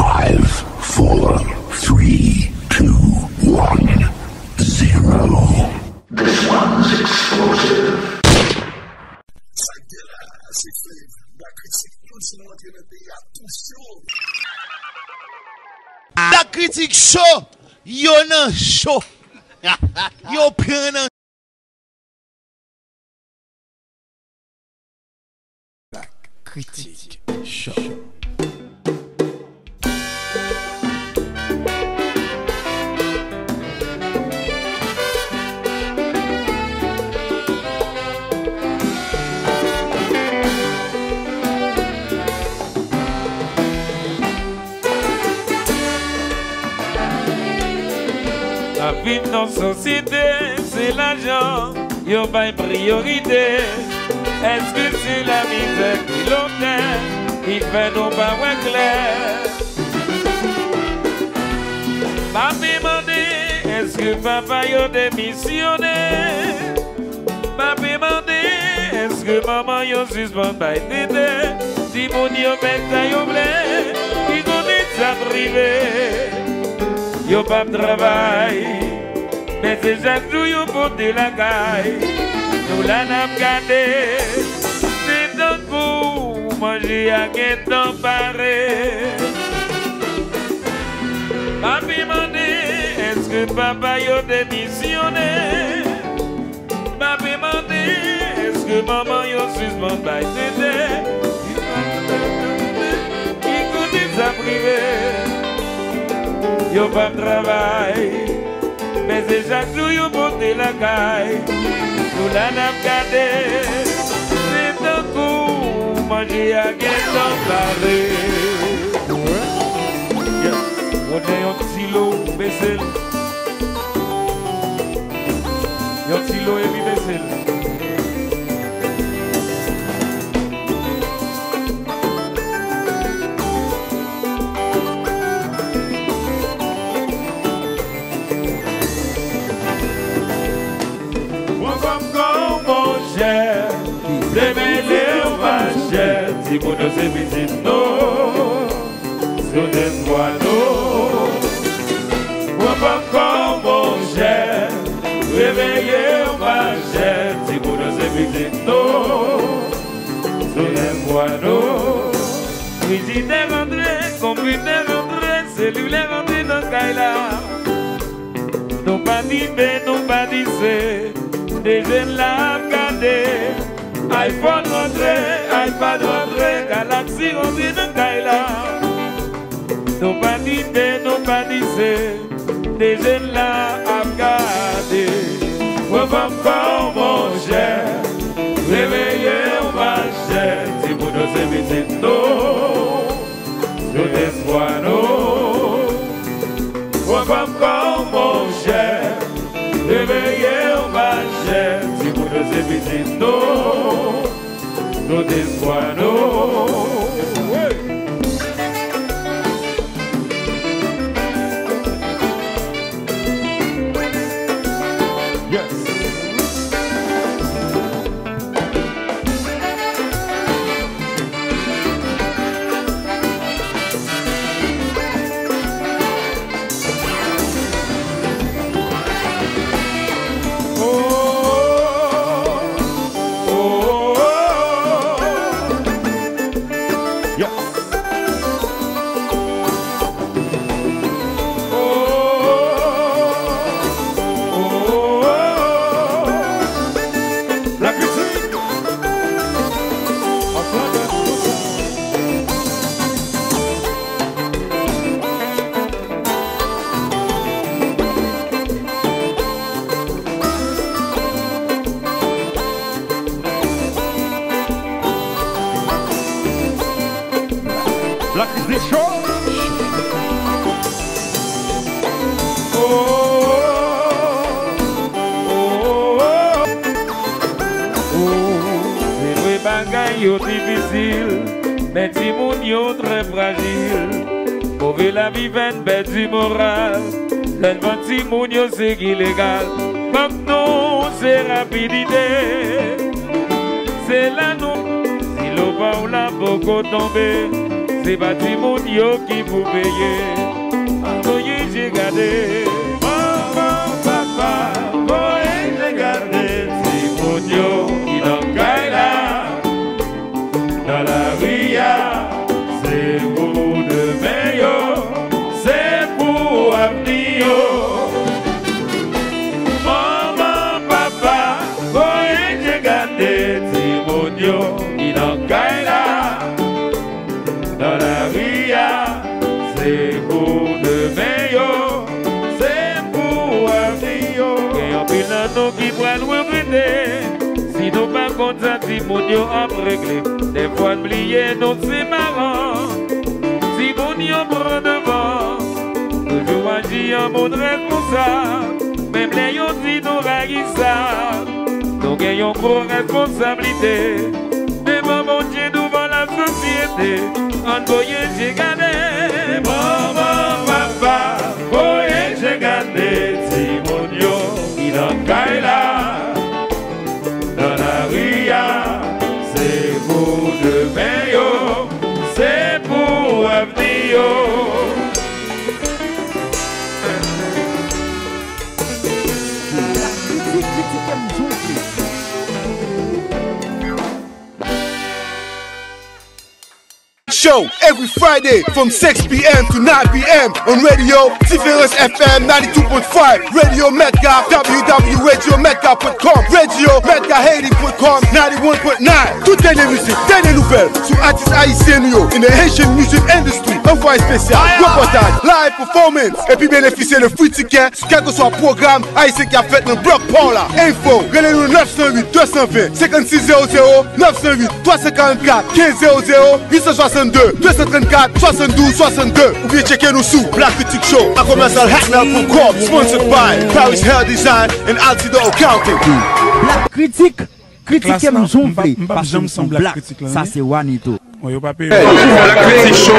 Five, four, three, two, one, zero. This one's explosive. La critique chaud, yo nan chaud. Yo pren nan critique chaud. Vie dans société, c'est l'argent, yo pas une priorité. Est-ce que c'est la misère qui l'obtient, qui fait nos pas clair? M'a demandé, est-ce que papa yo démissionné? M'a demandé, est-ce que maman yo suspend by tété? Si mon yo fait ça yo blé, qui connaît ça privé? Yo pas de travail, mais c'est chaque jour yo porte la caille. Nous la n'a gardé, c'est donc pour manger à temps paré. Papi m'a dit, est-ce que papa yo démissionné? M'a dit, est-ce que maman yo suspend by tété? Qui connaît sa privée? Yo pas de Mese chak jou yo monte lakay Nou la nap gade Se tankou manje a gen tan kare Wone yon tilo besel Yon tilo evi besel si vous ne savez pas non, sur des moineaux. Moi comme comme mon cher, réveillez ma chère, si vous ne savez pas non, des moineaux. Brigitte est rentrée, complice est rentrée, cellule est rentrée dans Kaila. Non pas dit B, non pas dit C Des jeunes là regardé iPhone rentré, iPad rentré Galaxy rentré dans Kaila Non pas dit B, non pas dit C Des jeunes là regardé Ouais, femme, comme mon cher. Réveillez ma chère Si vous ne savez pas non Nous d'espoir non femme, comme mon cher. Réveillez ma chère Si vous ne savez pas non Nous d'espoir non Ouais. Yo difficile Mais ti moun yo très fragile Mauvais la vie ven bête du moral moun yo c'est illégal Comme nous c'est rapidité C'est là nous Si l'eau va ou la beaucoup tomber Se pa ti moun yo ki pou peye Voye jè gade Maman, papa jè gade Ti moun yo ki nan kay la ria Se pou demen yo Se pou avni yo Maman, papa jè gade Ti moun yo pral wè mwende Si nou pa kont sa ti moun yo ap regle De fwa n'bliye nou se maran Si moun yo pran devan Toujou aji an moun responsab Mem le yo si nou ragisab Nou gen yon kou responsablite Devan moun dje nou van la sosyete An boye dje gade Maman, papa. Show every Friday from 6 p.m. to 9 p.m. on radio Tiferet FM 92.5, Radio Metcalf, www.radiometcalf.com, Radio Metcalf.com 91.9. Toutes les musiques, dernières nouvelles sur artistes haïtiens in the Haitian music industry. Envoyé spécial, reportage, live performance et puis bénéficier de free tickets sur quel que soit programme haïtien qui a fait dans le bloc Paul là. Info, relais-nous 908 220 5600 908 354 1500 862 234 72 62 ou bien checker nous sous. Black Critic Show. À commercial hackmail.com sponsored by Paris Hair Design and Altido Accounting. Black critique. Critique mpa- mpa Parce que Black black critique la, Ça c'est Juanito. On Black Critic Show,